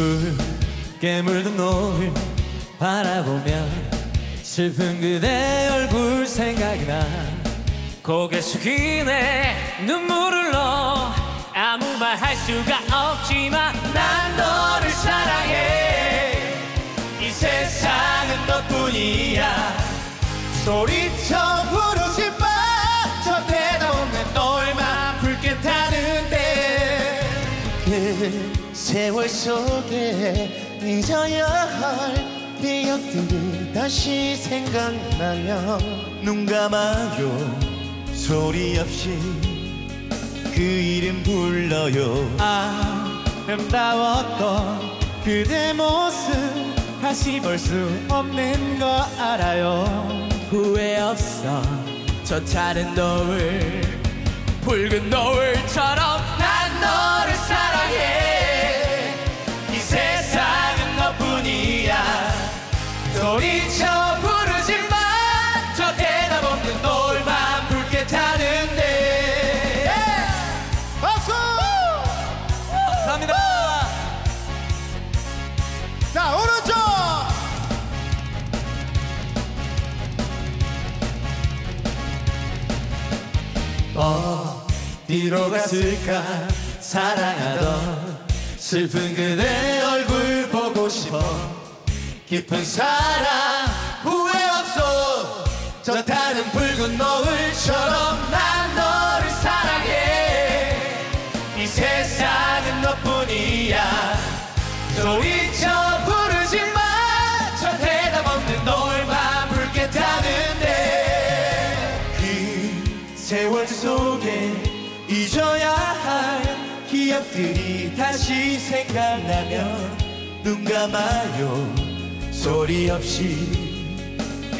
붉게 물든 노을 바라보며 슬픈 그대 얼굴 생각이 나. 고개 숙이네 눈물을 넣어 아무 말 할 수가 없지만 난 너를 사랑해. 이 세상은 너뿐이야. 소리쳐 부르지 마저 대답 없는 너만 붉게 타는데. 그 세월 속에 잊어야 할 기억들이 다시 생각나면 눈 감아요. 소리 없이 그 이름 불러요. 아름다웠던 그대 모습 다시 볼 수 없는 거 알아요. 후회 없어. 저 다른 노을 소리쳐 부르지만 저 대답 없는 노을만 붉게 타는데. 박수! 감사합니다. 자 오른쪽! 어디로 갔을까? 사랑하던 슬픈 그대 얼굴 보고 싶어 깊은 사랑 후회 없어. 저 다른 붉은 노을처럼 난 너를 사랑해. 이 세상은 너뿐이야. 소리쳐 부르지만 저 대답 없는 노을만 붉게 타는데 그 세월 속에 잊어야 할 기억들이 다시 생각나면 눈 감아요 소리 없이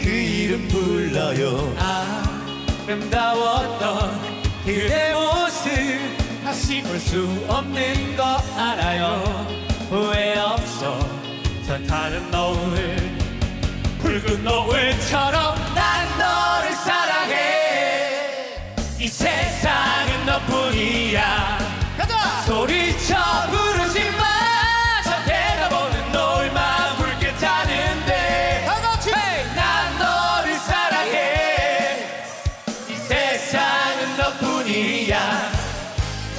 그 이름 불러요. 아름다웠던 그대 모습 다시 볼 수 없는 거 알아요. 후회 없어. 저 다른 노을 붉은 노을처럼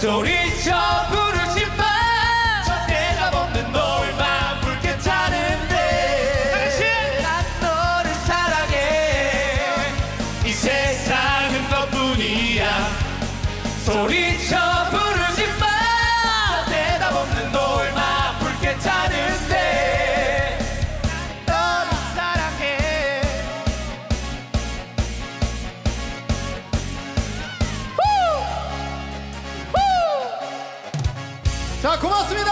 소리쳐 부르지만 저 대답 없는 노을만 붉게 타는데 난 너를 사랑해. 이 세상은 너뿐이야. 소리쳐 자, 고맙습니다.